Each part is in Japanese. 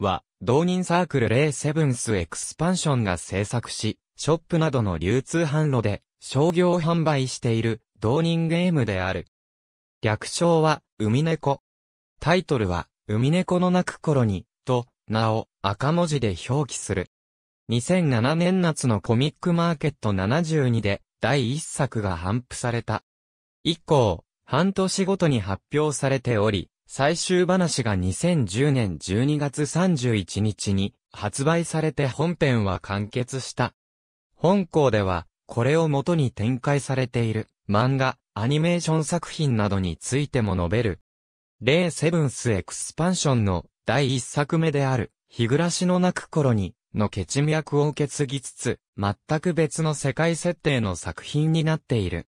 は、同人サークルレイセブンスエクスパンションが制作し、ショップなどの流通販路で商業販売している同人ゲームである。略称は、海猫。タイトルは、海猫の泣く頃に、と、なお、赤文字で表記する。2007年夏のコミックマーケット72で、第1作が頒布された。以降、半年ごとに発表されており、最終話が2010年12月31日に発売されて本編は完結した。本校では、これを元に展開されている漫画、アニメーション作品などについても述べる。レイセブンスエクスパンションの第一作目である、日暮らしの泣く頃に、の血脈を受け継ぎつつ、全く別の世界設定の作品になっている。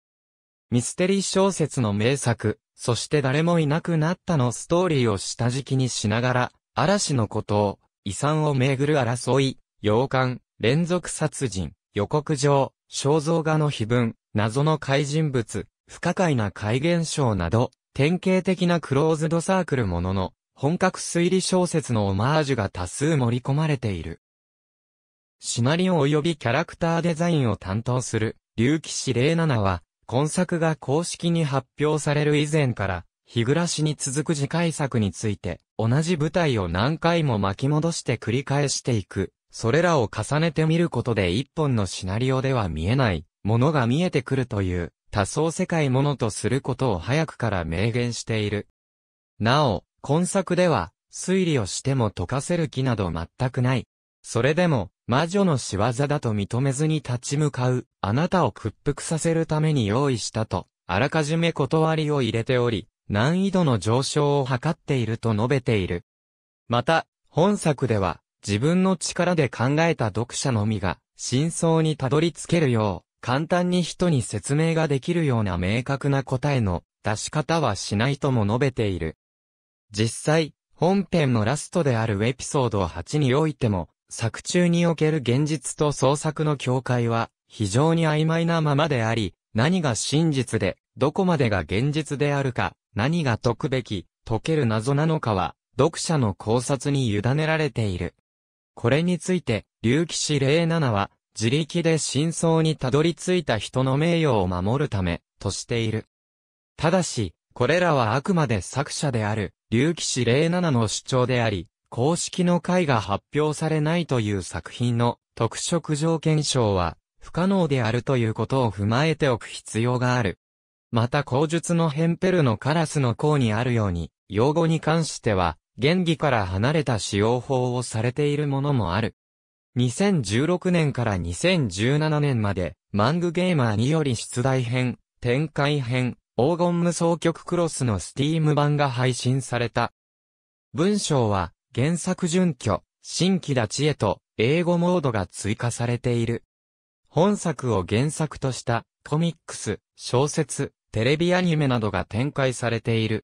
ミステリー小説の名作、そして誰もいなくなったのストーリーを下敷きにしながら、嵐のことを、遺産をめぐる争い、洋館、連続殺人、予告状、肖像画の碑文、謎の怪人物、不可解な怪現象など、典型的なクローズドサークルものの、本格推理小説のオマージュが多数盛り込まれている。シナリオ及びキャラクターデザインを担当する、竜騎士07は、今作が公式に発表される以前から、日暮らしに続く次回作について、同じ舞台を何回も巻き戻して繰り返していく。それらを重ねてみることで一本のシナリオでは見えないものが見えてくるという多層世界ものとすることを早くから明言している。なお、今作では推理をしても解かせる気など全くない。それでも、魔女の仕業だと認めずに立ち向かう、あなたを屈服させるために用意したと、あらかじめ断りを入れており、難易度の上昇を図っていると述べている。また、本作では、自分の力で考えた読者のみが、真相にたどり着けるよう、簡単に人に説明ができるような明確な答えの出し方はしないとも述べている。実際、本編のラストであるエピソード8においても、作中における現実と創作の境界は非常に曖昧なままであり、何が真実で、どこまでが現実であるか、何が解くべき、解ける謎なのかは、読者の考察に委ねられている。これについて、竜騎士07は、自力で真相にたどり着いた人の名誉を守るため、としている。ただし、これらはあくまで作者である、竜騎士07の主張であり、公式の回が発表されないという作品の特色条件証は不可能であるということを踏まえておく必要がある。また口述のヘンペルのカラスの項にあるように、用語に関しては、原義から離れた使用法をされているものもある。2016年から2017年まで、マングゲーマーにより出題編、展開編、黄金無双曲クロスのスティーム版が配信された。文章は、原作準拠、新規立ちへと、英語モードが追加されている。本作を原作としたコミックス、小説、テレビアニメなどが展開されている。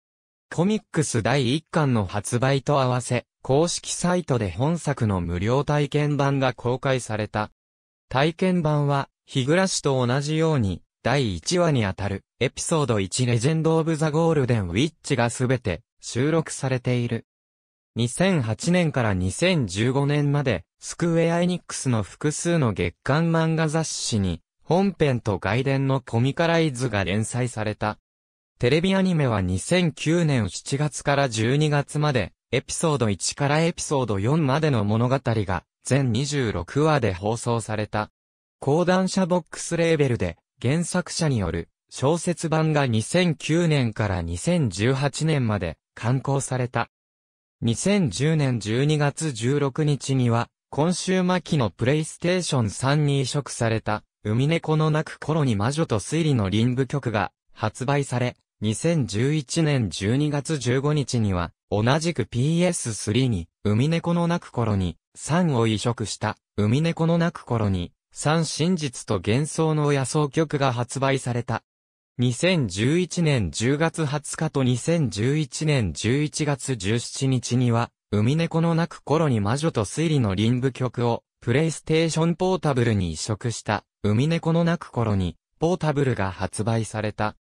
コミックス第1巻の発売と合わせ、公式サイトで本作の無料体験版が公開された。体験版は、日暮らしと同じように、第1話にあたる、エピソード1レジェンド・オブ・ザ・ゴールデン・ウィッチがすべて、収録されている。2008年から2015年まで、スクウェアエニックスの複数の月刊漫画雑誌に、本編と外伝のコミカライズが連載された。テレビアニメは2009年7月から12月まで、エピソード1からエピソード4までの物語が、全26話で放送された。講談社ボックスレーベルで、原作者による小説版が2009年から2018年まで刊行された。2010年12月16日には、今週末期のプレイステーション3に移植された、海猫の泣く頃に魔女と推理の臨舞曲が発売され、2011年12月15日には、同じく PS3 に、海猫の泣く頃に、3を移植した、海猫の泣く頃に、3真実と幻想の野草曲が発売された。2011年10月20日と2011年11月17日には、海猫の泣く頃に魔女と推理の臨舞曲を、プレイステーションポータブルに移植した、海猫の泣く頃に、ポータブルが発売された。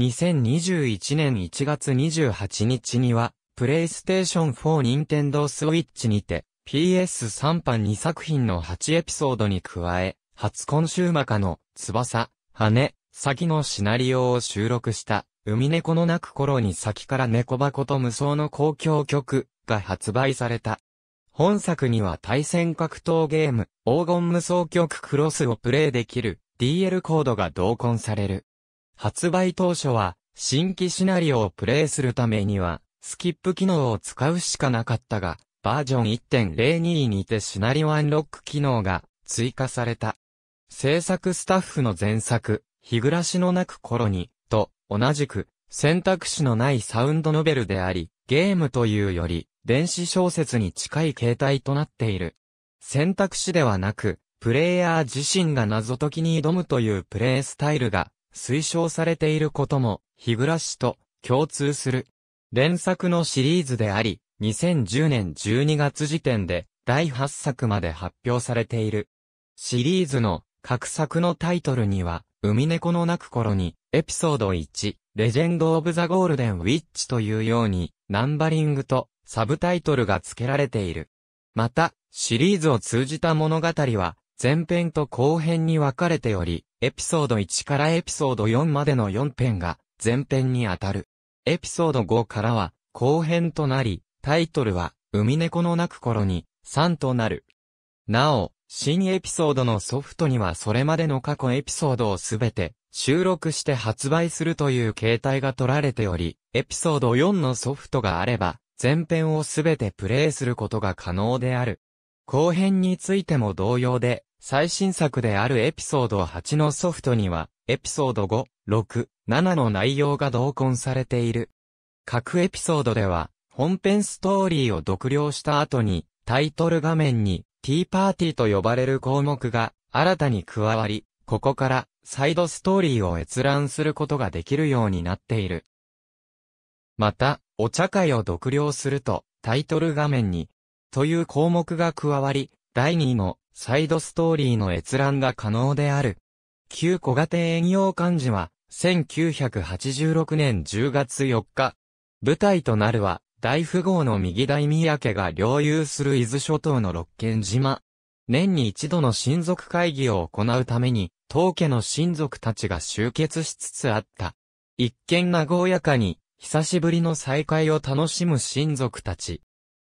2021年1月28日には、プレイステーション4ニンテンドースイッチにて、PS3 版2作品の8エピソードに加え、初今週魔化の翼、羽、先のシナリオを収録した、海猫の鳴く頃に先から猫箱と無双の公共曲が発売された。本作には対戦格闘ゲーム、黄金無双曲クロスをプレイできる DL コードが同梱される。発売当初は、新規シナリオをプレイするためには、スキップ機能を使うしかなかったが、バージョン1.02にてシナリオアンロック機能が追加された。制作スタッフの前作、日暮らしの泣く頃に、と同じく選択肢のないサウンドノベルであり、ゲームというより電子小説に近い形態となっている。選択肢ではなく、プレイヤー自身が謎解きに挑むというプレイスタイルが推奨されていることも、日暮らしと共通する。連作のシリーズであり、2010年12月時点で第8作まで発表されている。シリーズの各作のタイトルには、海猫の泣く頃に、エピソード1、レジェンド・オブ・ザ・ゴールデン・ウィッチというように、ナンバリングとサブタイトルが付けられている。また、シリーズを通じた物語は、前編と後編に分かれており、エピソード1からエピソード4までの4編が前編にあたる。エピソード5からは後編となり、タイトルは、海猫の泣く頃に、3となる。なお、新エピソードのソフトにはそれまでの過去エピソードをすべて収録して発売するという形態が取られており、エピソード4のソフトがあれば、前編をすべてプレイすることが可能である。後編についても同様で、最新作であるエピソード8のソフトには、エピソード5、6、7の内容が同梱されている。各エピソードでは、本編ストーリーを読了した後に、タイトル画面に、T パーティーと呼ばれる項目が新たに加わり、ここからサイドストーリーを閲覧することができるようになっている。また、お茶会を読了すると、タイトル画面に、という項目が加わり、第2のサイドストーリーの閲覧が可能である。旧小型営業漢字は、1986年10月4日。舞台となるは、大富豪の右大宮家が領有する伊豆諸島の六軒島。年に一度の親族会議を行うために、当家の親族たちが集結しつつあった。一見和やかに、久しぶりの再会を楽しむ親族たち。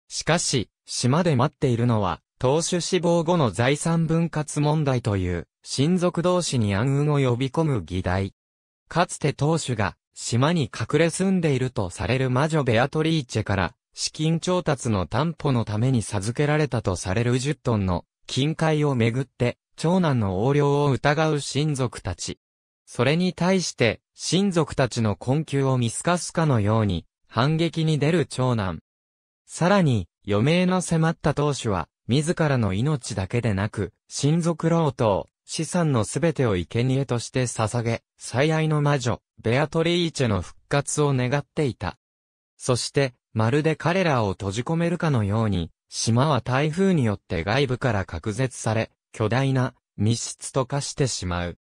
しかし、島で待っているのは、当主死亡後の財産分割問題という、親族同士に暗雲を呼び込む議題。かつて当主が、島に隠れ住んでいるとされる魔女ベアトリーチェから、資金調達の担保のために授けられたとされる10トンの金塊をめぐって、長男の横領を疑う親族たち。それに対して、親族たちの困窮を見透かすかのように、反撃に出る長男。さらに、余命の迫った当主は、自らの命だけでなく、親族老頭、資産のすべてを生贄として捧げ、最愛の魔女、ベアトリーチェの復活を願っていた。そして、まるで彼らを閉じ込めるかのように、島は台風によって外部から隔絶され、巨大な密室と化してしまう。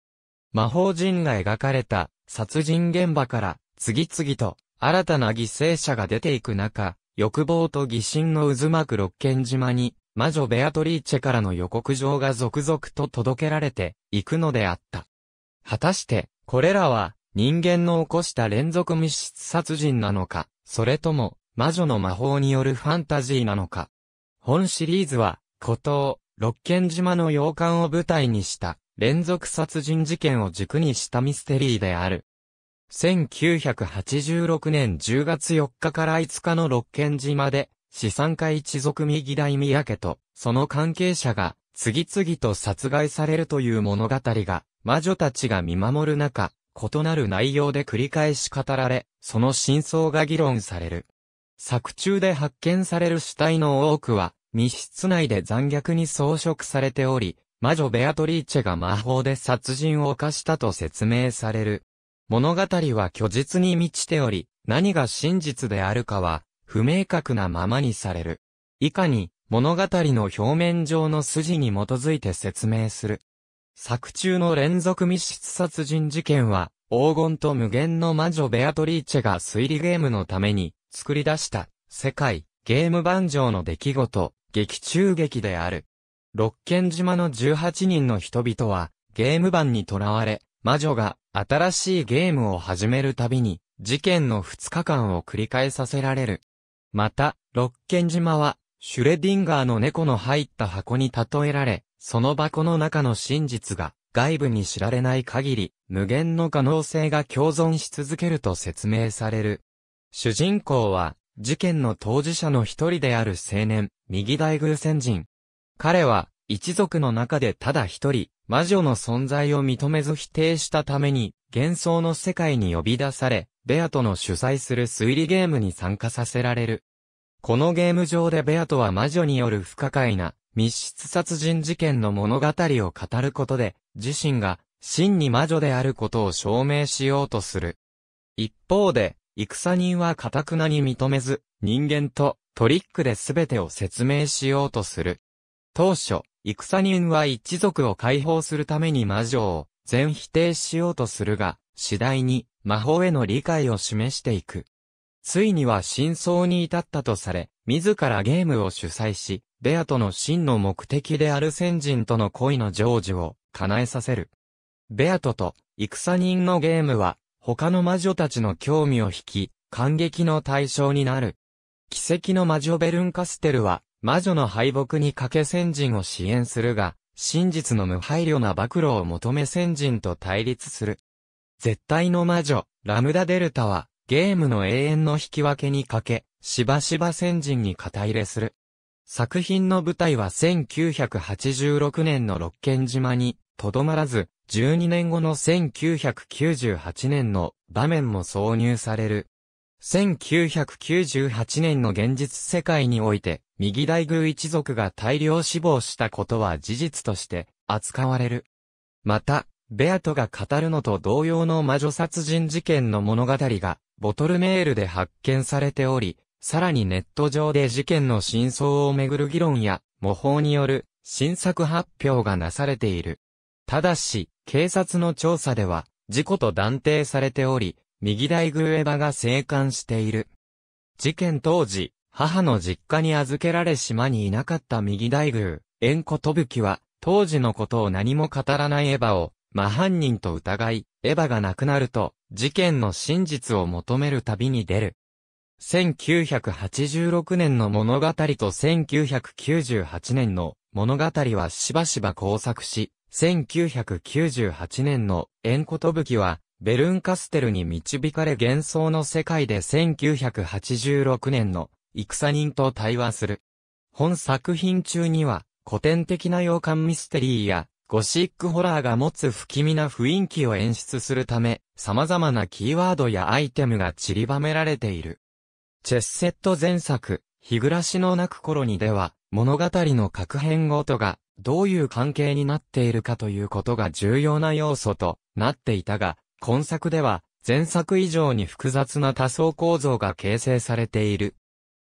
魔法陣が描かれた殺人現場から次々と新たな犠牲者が出ていく中、欲望と疑心の渦巻く六軒島に魔女ベアトリーチェからの予告状が続々と届けられていくのであった。果たして、これらは人間の起こした連続密室殺人なのか、それとも魔女の魔法によるファンタジーなのか。本シリーズは、孤島、六軒島の洋館を舞台にした連続殺人事件を軸にしたミステリーである。1986年10月4日から5日の六軒島で資産家一族右大宮家と、その関係者が、次々と殺害されるという物語が、魔女たちが見守る中、異なる内容で繰り返し語られ、その真相が議論される。作中で発見される死体の多くは、密室内で残虐に装飾されており、魔女ベアトリーチェが魔法で殺人を犯したと説明される。物語は虚実に満ちており、何が真実であるかは、不明確なままにされる。以下に物語の表面上の筋に基づいて説明する。作中の連続密室殺人事件は、黄金と無限の魔女ベアトリーチェが推理ゲームのために作り出した世界、ゲーム版上の出来事、劇中劇である。六軒島の18人の人々は、ゲーム版に囚われ、魔女が新しいゲームを始めるたびに、事件の2日間を繰り返させられる。また、六軒島は、シュレディンガーの猫の入った箱に例えられ、その箱の中の真実が外部に知られない限り、無限の可能性が共存し続けると説明される。主人公は、事件の当事者の一人である青年、右大宮仙人。彼は、一族の中でただ一人、魔女の存在を認めず否定したために、幻想の世界に呼び出され、ベアトの主催する推理ゲームに参加させられる。このゲーム上でベアトは魔女による不可解な密室殺人事件の物語を語ることで、自身が真に魔女であることを証明しようとする。一方で、戦人は堅くなに認めず、人間とトリックで全てを説明しようとする。当初、戦人は一族を解放するために魔女を全否定しようとするが、次第に魔法への理解を示していく。ついには真相に至ったとされ、自らゲームを主催し、ベアとの真の目的である先人との恋の成就を叶えさせる。ベアトと戦人のゲームは他の魔女たちの興味を引き、感激の対象になる。奇跡の魔女ベルンカステルは魔女の敗北にかけ先人を支援するが、真実の無配慮な暴露を求め先人と対立する。絶対の魔女、ラムダデルタは、ゲームの永遠の引き分けにかけ、しばしば先人に肩入れする。作品の舞台は1986年の六軒島にとどまらず、12年後の1998年の場面も挿入される。1998年の現実世界において、右大宮一族が大量死亡したことは事実として扱われる。また、ベアトが語るのと同様の魔女殺人事件の物語が、ボトルメールで発見されており、さらにネット上で事件の真相をめぐる議論や模倣による新作発表がなされている。ただし、警察の調査では事故と断定されており、右大宮エヴァが生還している。事件当時、母の実家に預けられ島にいなかった右大宮、縁子とぶきは、当時のことを何も語らないエヴァを、真犯人と疑い、エヴァが亡くなると、事件の真実を求める旅に出る。1986年の物語と1998年の物語はしばしば交錯し、1998年のエンコトブキは、ベルンカステルに導かれ幻想の世界で1986年の戦人と対話する。本作品中には、古典的な洋館ミステリーや、ゴシックホラーが持つ不気味な雰囲気を演出するため、様々なキーワードやアイテムが散りばめられている。チェッセット前作、日暮らしの泣く頃にでは、物語の各編ごとが、どういう関係になっているかということが重要な要素となっていたが、今作では、前作以上に複雑な多層構造が形成されている。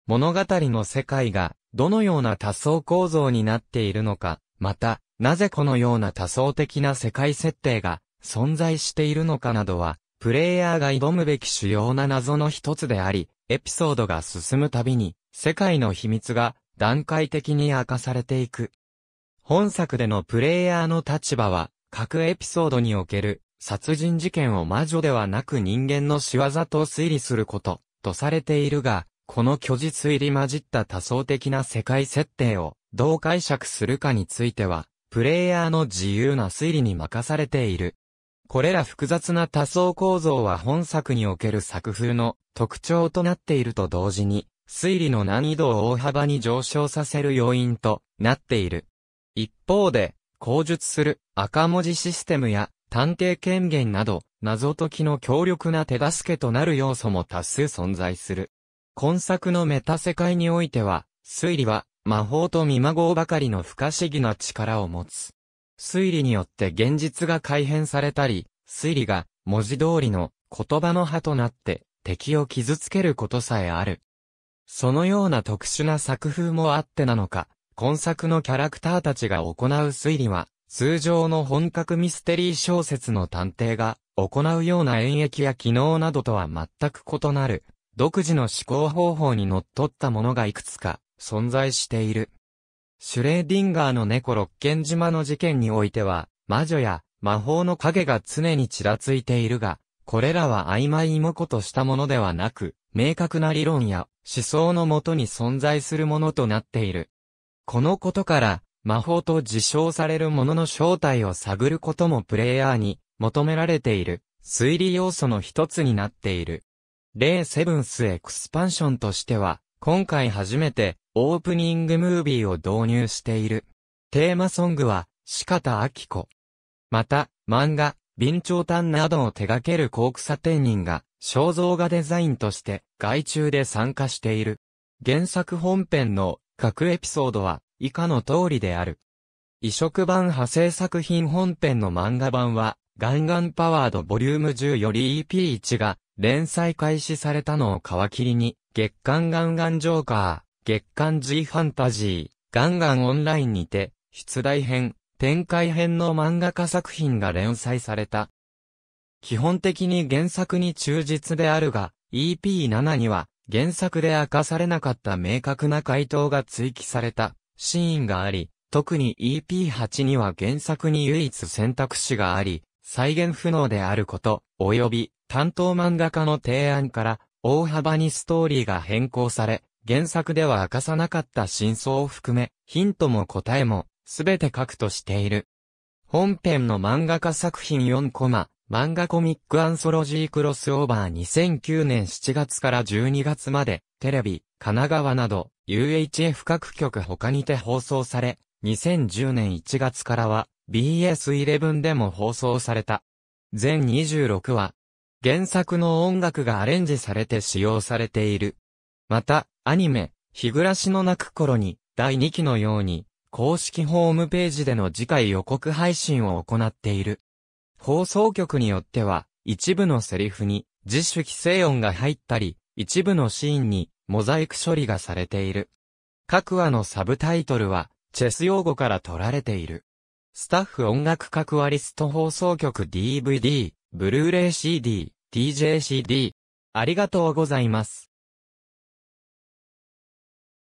物語の世界が、どのような多層構造になっているのか、また、なぜこのような多層的な世界設定が存在しているのかなどは、プレイヤーが挑むべき主要な謎の一つであり、エピソードが進むたびに、世界の秘密が段階的に明かされていく。本作でのプレイヤーの立場は、各エピソードにおける殺人事件を魔女ではなく人間の仕業と推理すること、とされているが、この虚実入り混じった多層的な世界設定をどう解釈するかについては、プレイヤーの自由な推理に任されている。これら複雑な多層構造は本作における作風の特徴となっていると同時に、推理の難易度を大幅に上昇させる要因となっている。一方で、口述する赤文字システムや探偵権限など、謎解きの強力な手助けとなる要素も多数存在する。今作のメタ世界においては、推理は魔法と見まごうばかりの不可思議な力を持つ。推理によって現実が改変されたり、推理が文字通りの言葉の葉となって敵を傷つけることさえある。そのような特殊な作風もあってなのか、今作のキャラクターたちが行う推理は、通常の本格ミステリー小説の探偵が行うような演繹や機能などとは全く異なる、独自の思考方法にのっったものがいくつか存在している。シュレーディンガーの猫六軒島の事件においては、魔女や魔法の影が常にちらついているが、これらは曖昧もことしたものではなく、明確な理論や思想のもとに存在するものとなっている。このことから、魔法と自称されるものの正体を探ることもプレイヤーに求められている推理要素の一つになっている。レイセブンスエクスパンションとしては、今回初めてオープニングムービーを導入している。テーマソングは、四方明子。また、漫画、備長炭などを手掛けるコークサ店人が、肖像画デザインとして外注で参加している。原作本編の各エピソードは以下の通りである。移植版派生作品本編の漫画版は、ガンガンパワードボリューム10より EP1 が連載開始されたのを皮切りに、月刊ガンガンジョーカー、月刊 G ファンタジー、ガンガンオンラインにて、出題編、展開編の漫画家作品が連載された。基本的に原作に忠実であるが、EP7 には原作で明かされなかった明確な回答が追記された。シーンがあり、特に EP8 には原作に唯一選択肢があり、再現不能であること、及び担当漫画家の提案から大幅にストーリーが変更され、原作では明かさなかった真相を含め、ヒントも答えも、すべて書くとしている。本編の漫画家作品4コマ、漫画コミックアンソロジークロスオーバー2009年7月から12月まで、テレビ、神奈川など、UHF 各局他にて放送され、2010年1月からは BS11 でも放送された。全26話。原作の音楽がアレンジされて使用されている。また、アニメ、日暮らしの泣く頃に、第2期のように、公式ホームページでの次回予告配信を行っている。放送局によっては、一部のセリフに自主規制音が入ったり、一部のシーンにモザイク処理がされている。各話のサブタイトルは、チェス用語から取られている。スタッフ音楽各話リスト放送局 DVD、ブルーレイ CD、TJCD。ありがとうございます。